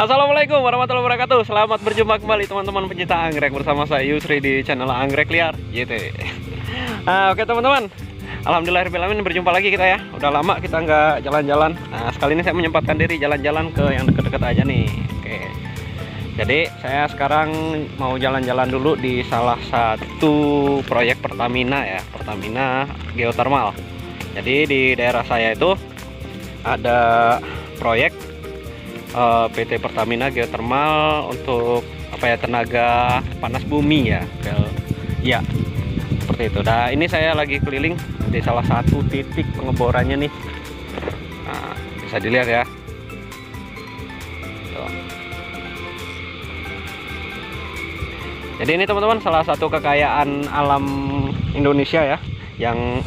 Assalamualaikum warahmatullahi wabarakatuh. Selamat berjumpa kembali teman-teman pencinta anggrek Bersama saya Yusri di channel Anggrek Liar. YT nah, Oke teman-teman. Alhamdulillah berjumpa lagi kita ya. Udah lama kita nggak jalan-jalan. Nah sekali ini saya menyempatkan diri jalan-jalan ke yang deket-deket aja nih. Oke. Jadi saya sekarang mau jalan-jalan dulu di salah satu proyek Pertamina ya Pertamina Geothermal Jadi di daerah saya itu ada proyek uh, eh, PT Pertamina Geothermal untuk apa ya tenaga panas bumi ya ya seperti itu. Nah ini saya lagi keliling di salah satu titik pengeborannya nih. Nah, bisa dilihat ya. Jadi ini teman-teman salah satu kekayaan alam Indonesia ya yang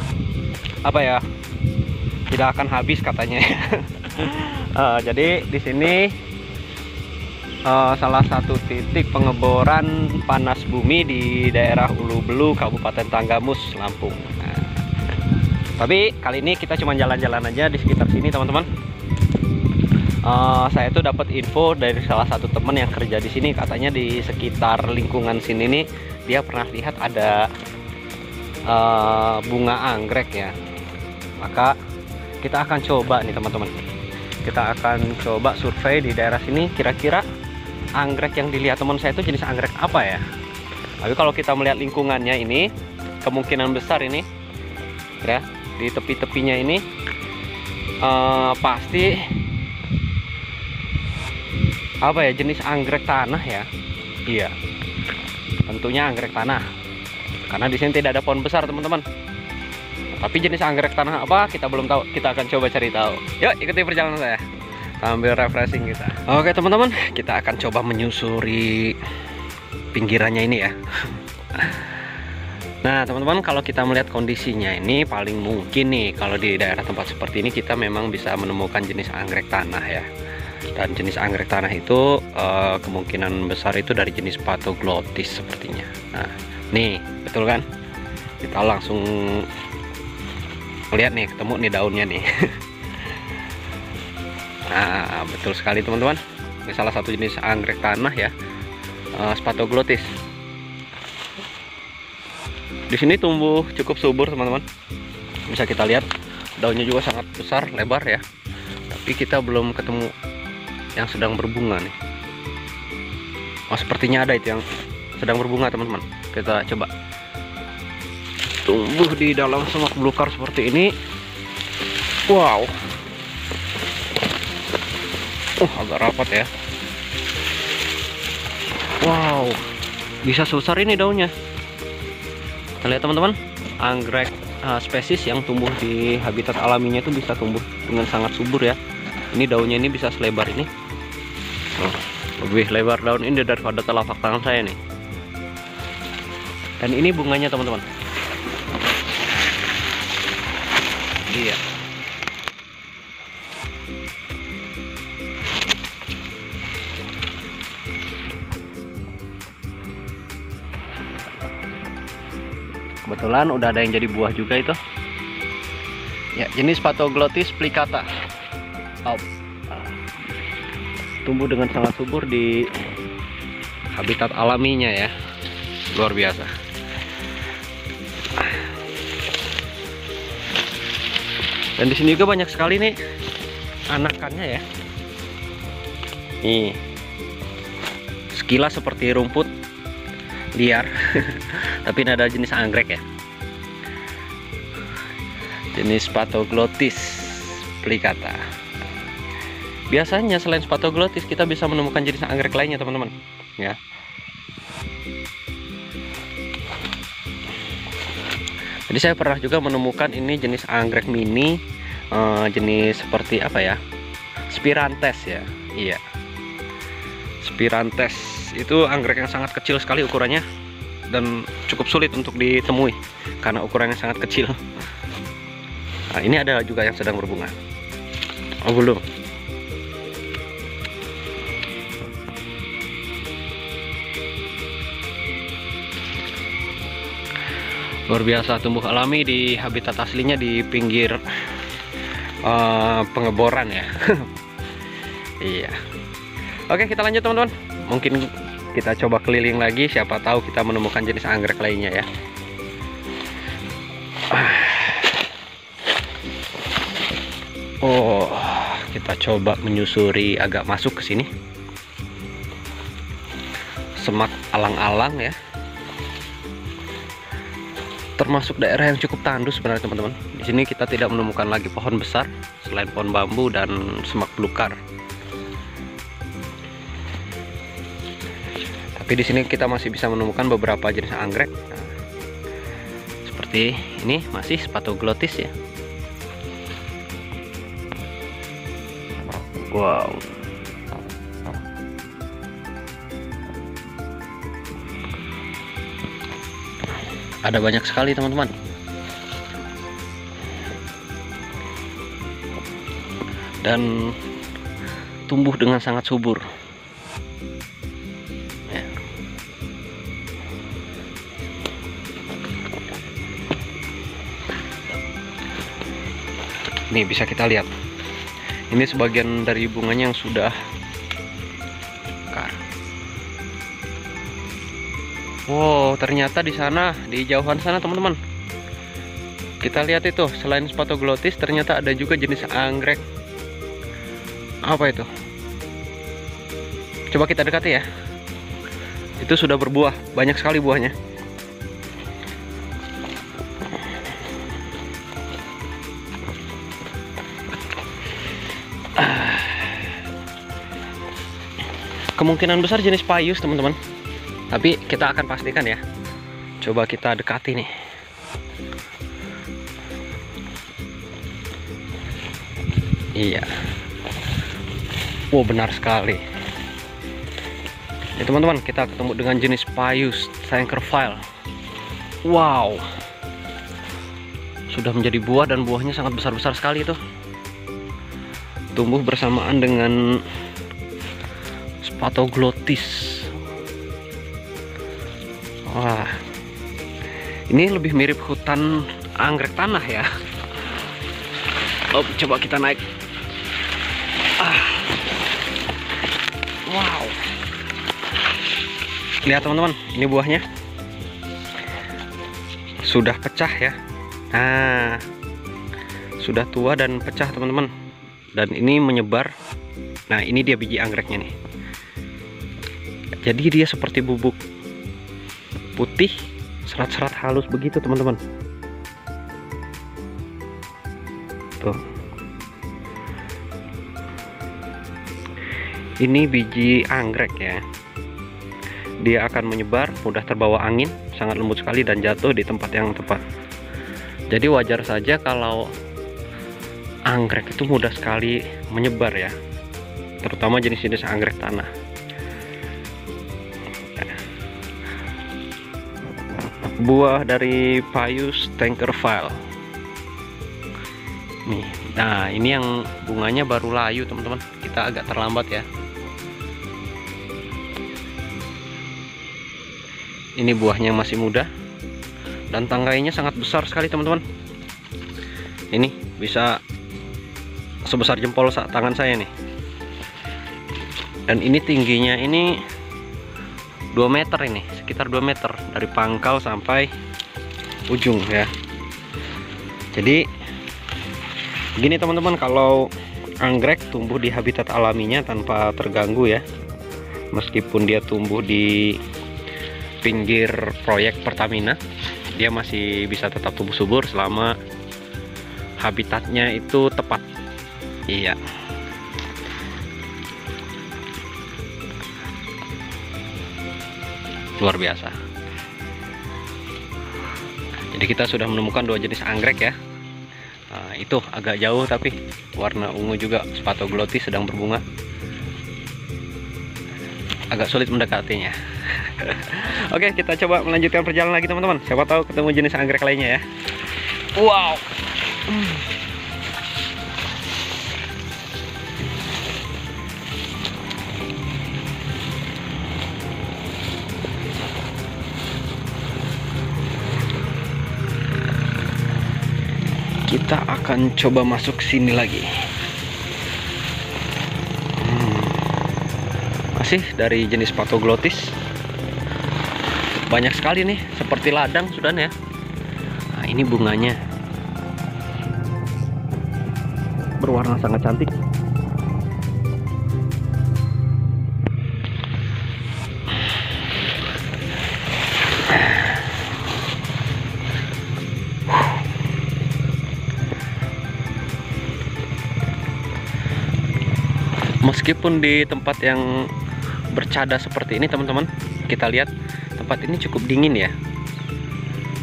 apa ya tidak akan habis katanya. Uh, jadi di sini uh, salah satu titik pengeboran panas bumi di daerah Ulu Belu Kabupaten Tanggamus Lampung. Nah, tapi kali ini kita cuma jalan-jalan aja di sekitar sini teman-teman. Uh, saya tuh dapat info dari salah satu teman yang kerja di sini katanya di sekitar lingkungan sini nih dia pernah lihat ada uh, bunga anggrek ya maka kita akan coba nih teman-teman. Kita akan coba survei di daerah sini kira-kira anggrek yang dilihat teman saya itu jenis anggrek apa ya? Tapi kalau kita melihat lingkungannya ini kemungkinan besar ini ya di tepi-tepinya ini uh, pasti apa ya jenis anggrek tanah ya? Iya. Tentunya anggrek tanah. Karena di sini tidak ada pohon besar teman-teman tapi jenis anggrek tanah apa kita belum tahu. Kita akan coba cari tahu. Yuk ikuti perjalanan saya. Sambil refreshing kita. Oke teman-teman kita akan coba menyusuri pinggirannya ini ya. Nah teman-teman kalau kita melihat kondisinya ini paling mungkin nih kalau di daerah tempat seperti ini kita memang bisa menemukan jenis anggrek tanah ya. Dan jenis anggrek tanah itu uh, kemungkinan besar itu dari jenis patoglotis sepertinya. Nah nih betul kan? Kita langsung lihat nih ketemu nih daunnya nih. Nah betul sekali teman-teman. Ini salah satu jenis anggrek tanah ya. Uh, spatoglotis di sini tumbuh cukup subur teman-teman. Bisa kita lihat daunnya juga sangat besar lebar ya. Tapi kita belum ketemu yang sedang berbunga nih. Oh sepertinya ada itu yang sedang berbunga teman-teman. Kita coba tumbuh di dalam semak belukar seperti ini. Wow. Oh agak rapat ya. Wow. Bisa sebesar ini daunnya. Kita lihat teman-teman. Anggrek uh, spesies yang tumbuh di habitat alaminya itu bisa tumbuh dengan sangat subur ya. Ini daunnya ini bisa selebar ini. Oh, lebih lebar daun ini daripada telapak tangan saya nih. Dan ini bunganya teman-teman iya. Kebetulan udah ada yang jadi buah juga itu. Ya jenis patoglotis plicata. Oh. tumbuh dengan sangat subur di habitat alaminya ya. Luar biasa dan di sini juga banyak sekali nih anakannya ya. Nih. Sekilas seperti rumput liar tapi ini ada jenis anggrek ya. Jenis patoglotis plicata biasanya selain spatoglotis kita bisa menemukan jenis anggrek lainnya teman-teman. Ya. Jadi saya pernah juga menemukan ini jenis anggrek mini uh, jenis seperti apa ya? Spirantes ya? Iya. Spirantes itu anggrek yang sangat kecil sekali ukurannya dan cukup sulit untuk ditemui karena ukurannya sangat kecil. Nah ini ada juga yang sedang berbunga. Oh belum. Luar biasa tumbuh alami di habitat aslinya di pinggir uh, pengeboran ya. Iya. Oke kita lanjut teman-teman. Mungkin kita coba keliling lagi. Siapa tahu kita menemukan jenis anggrek lainnya ya. Oh kita coba menyusuri agak masuk ke sini. Semak alang-alang ya. Termasuk daerah yang cukup tandus sebenarnya teman-teman. Sini kita tidak menemukan lagi pohon besar selain pohon bambu dan semak belukar. Tapi di sini kita masih bisa menemukan beberapa jenis anggrek. Seperti ini masih spatoglotis ya. Wow. ada banyak sekali teman-teman dan tumbuh dengan sangat subur ya. ini bisa kita lihat ini sebagian dari bunganya yang sudah Wow, ternyata di sana, di jauhan sana teman-teman. Kita lihat itu, selain spatoglotis ternyata ada juga jenis anggrek. Apa itu? Coba kita dekati ya. Itu sudah berbuah, banyak sekali buahnya. Kemungkinan besar jenis payus, teman-teman tapi kita akan pastikan ya coba kita dekati nih iya wow benar sekali ya teman-teman kita ketemu dengan jenis payus file. wow sudah menjadi buah dan buahnya sangat besar-besar sekali itu tumbuh bersamaan dengan spatoglotis Wah, ini lebih mirip hutan anggrek tanah ya. Oh, coba kita naik. Wow. Lihat teman-teman, ini buahnya sudah pecah ya. Nah, sudah tua dan pecah teman-teman. Dan ini menyebar. Nah, ini dia biji anggreknya nih. Jadi dia seperti bubuk putih serat-serat halus begitu teman-teman tuh ini biji anggrek ya. Dia akan menyebar mudah terbawa angin sangat lembut sekali dan jatuh di tempat yang tepat. Jadi wajar saja kalau anggrek itu mudah sekali menyebar ya. Terutama jenis-jenis anggrek tanah. Buah dari Payus tanker file. Nih nah ini yang bunganya baru layu teman-teman. Kita agak terlambat ya ini buahnya masih muda. Dan tanggainya sangat besar sekali teman-teman. Ini bisa sebesar jempol tangan saya nih. Dan ini tingginya ini 2 meter ini sekitar 2 meter dari pangkal sampai ujung ya. Jadi gini teman-teman kalau anggrek tumbuh di habitat alaminya tanpa terganggu ya. Meskipun dia tumbuh di pinggir proyek Pertamina dia masih bisa tetap tumbuh subur selama habitatnya itu tepat. Iya. Luar biasa. Jadi kita sudah menemukan dua jenis anggrek ya. Nah, itu agak jauh tapi warna ungu juga spatoglotis sedang berbunga agak sulit mendekatinya. Oke kita coba melanjutkan perjalanan lagi teman-teman. Siapa tahu ketemu jenis anggrek lainnya ya. Wow. Kita akan coba masuk sini lagi masih dari jenis patoglotis. Banyak sekali nih seperti ladang sudah ya. Nah ini bunganya. Berwarna sangat cantik. Meskipun di tempat yang bercada seperti ini teman-teman. Kita lihat tempat ini cukup dingin ya.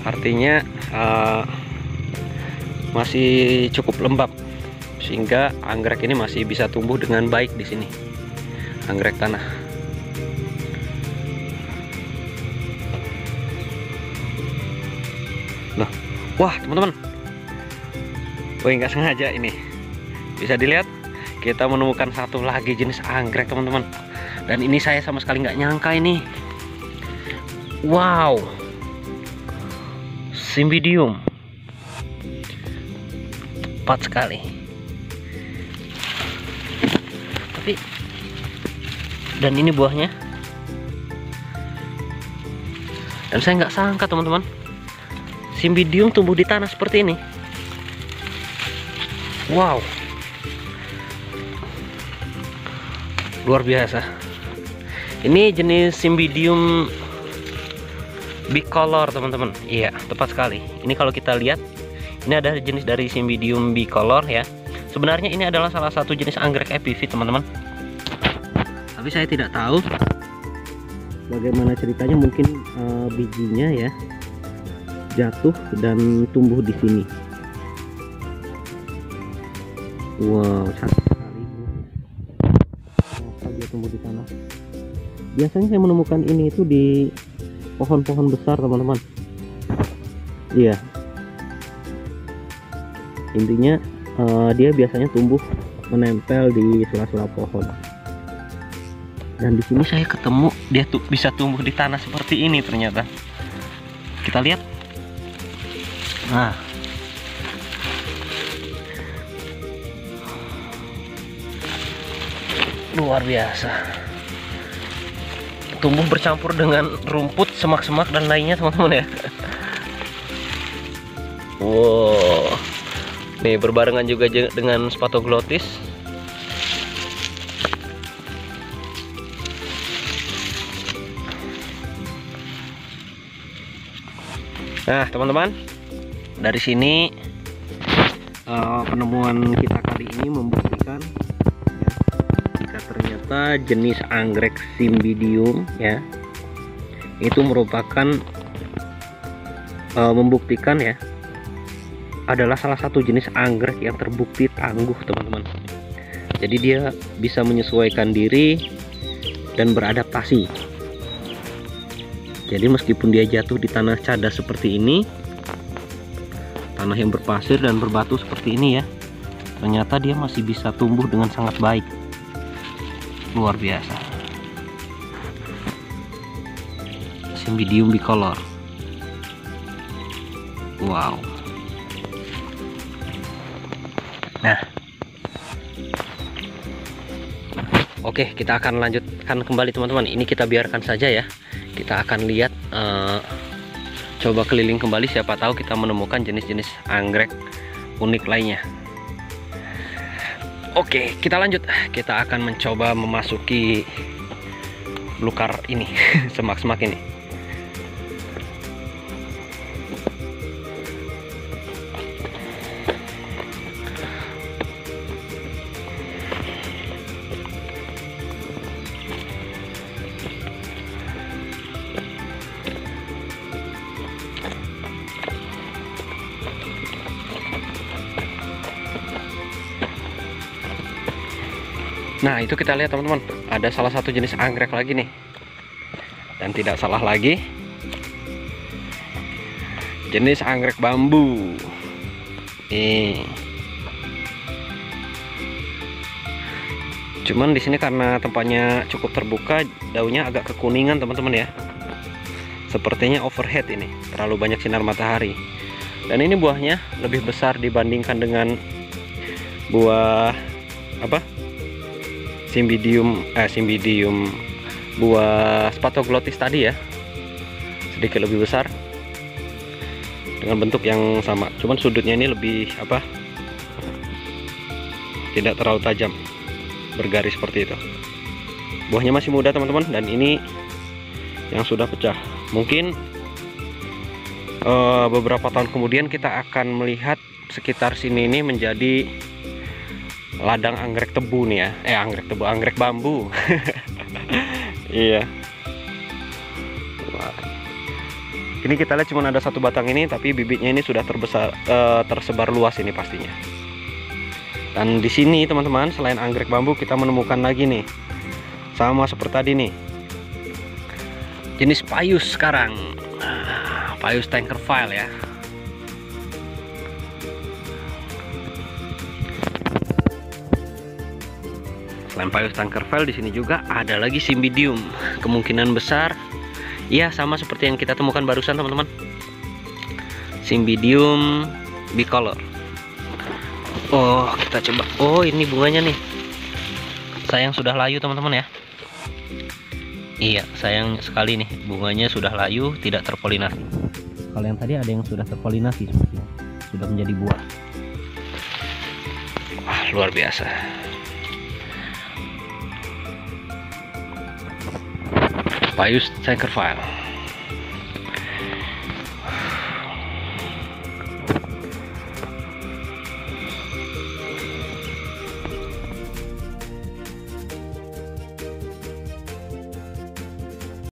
Artinya uh, masih cukup lembab sehingga anggrek ini masih bisa tumbuh dengan baik di sini anggrek tanah. Nah wah teman-teman. Wih nggak sengaja ini. Bisa dilihat kita menemukan satu lagi jenis anggrek teman-teman dan ini saya sama sekali nggak nyangka ini. Wow. Cymbidium tepat sekali. Tapi dan ini buahnya. Dan saya nggak sangka teman-teman. Cymbidium tumbuh di tanah seperti ini. Wow. Luar biasa ini jenis Cymbidium bicolor teman-teman. Iya tepat sekali. Ini kalau kita lihat ini ada jenis dari Cymbidium bicolor ya. Sebenarnya ini adalah salah satu jenis anggrek epiphyt teman-teman. Tapi saya tidak tahu bagaimana ceritanya. Mungkin uh, bijinya ya jatuh dan tumbuh di sini. Wow cantik biasanya saya menemukan ini itu di pohon-pohon besar teman-teman. Iya. Intinya uh, dia biasanya tumbuh menempel di sela-sela pohon. Dan di sini saya ketemu dia tuh bisa tumbuh di tanah seperti ini ternyata. Kita lihat. Nah. Luar biasa tumbuh bercampur dengan rumput semak-semak dan lainnya teman-teman ya. Wow. Nih berbarengan juga dengan spatoglotis nah teman-teman dari sini uh, penemuan kita kali ini membuktikan ternyata jenis anggrek Cymbidium ya itu merupakan uh, membuktikan ya adalah salah satu jenis anggrek yang terbukti tangguh teman-teman. Jadi dia bisa menyesuaikan diri dan beradaptasi. Jadi meskipun dia jatuh di tanah cadas seperti ini tanah yang berpasir dan berbatu seperti ini ya ternyata dia masih bisa tumbuh dengan sangat baik luar biasa. Cymbidium bicolor wow. Nah. Oke kita akan lanjutkan kembali teman-teman. Ini kita biarkan saja ya. Kita akan lihat uh, coba keliling kembali. Siapa tahu kita menemukan jenis-jenis anggrek unik lainnya Oke, kita lanjut. Kita akan mencoba memasuki lukar ini, semak-semak ini. Nah itu kita lihat teman-teman. Ada salah satu jenis anggrek lagi nih. Dan tidak salah lagi Jenis anggrek bambu. Nih. Cuman di sini karena tempatnya cukup terbuka Daunnya agak kekuningan teman-teman ya. Sepertinya overhead ini Terlalu banyak sinar matahari. Dan ini buahnya lebih besar dibandingkan dengan buah apa Cymbidium eh Cymbidium buah Spatoglotis tadi ya. Sedikit lebih besar. Dengan bentuk yang sama. Cuman sudutnya ini lebih apa? Tidak terlalu tajam. Bergaris seperti itu. Buahnya masih muda teman-teman. Dan ini yang sudah pecah. Mungkin uh, beberapa tahun kemudian kita akan melihat sekitar sini ini menjadi ladang anggrek tebu nih ya. Eh anggrek tebu anggrek bambu. Iya. Ini kita lihat cuma ada satu batang ini tapi bibitnya ini sudah terbesar uh, tersebar luas ini pastinya. Dan di sini teman-teman selain anggrek bambu kita menemukan lagi nih. Sama seperti tadi nih. Jenis payus sekarang. Nah, payus tanker file ya Selain Payus Tankervel di sini juga ada lagi Cymbidium. Kemungkinan besar ya sama seperti yang kita temukan barusan teman-teman. Cymbidium bicolor. Oh, kita coba. Oh, ini bunganya nih. Sayang sudah layu teman-teman ya. Iya, sayang sekali nih bunganya sudah layu, tidak terpolinasi. Kalau yang tadi ada yang sudah terpolinasi. Sudah menjadi buah. Wah, luar biasa. Payus Tanker File